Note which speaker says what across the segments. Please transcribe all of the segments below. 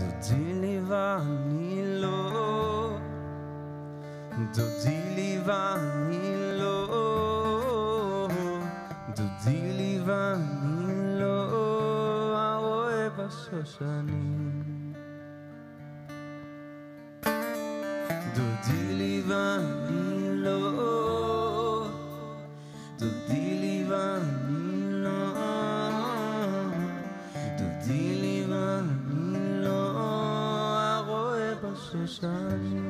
Speaker 1: Dodili vani lo, dodili vani lo, dodili vani lo, a oe pasosanin. Dodili vani sunshine.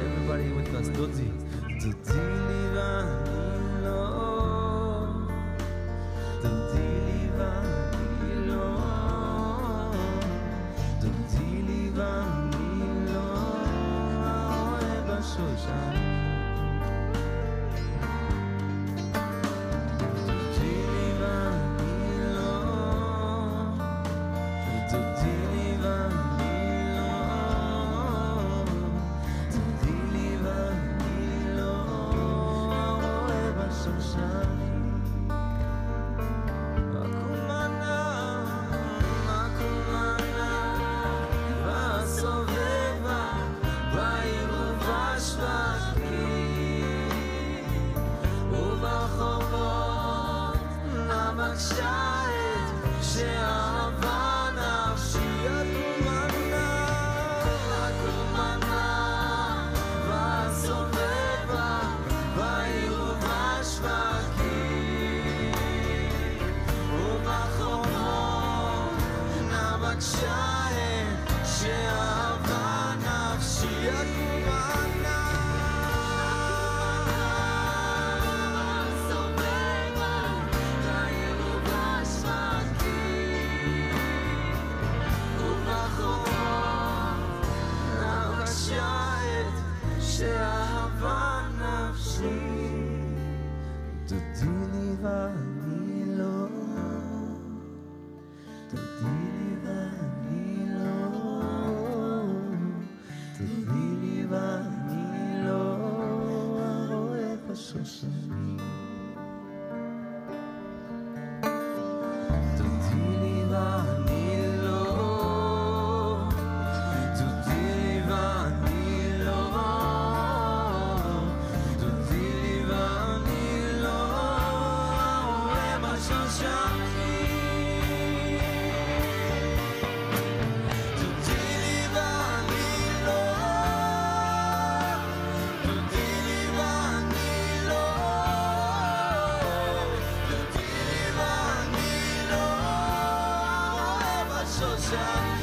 Speaker 1: Everybody with us, Dutzi. child. أهوى نفسي. تديني ذا sun.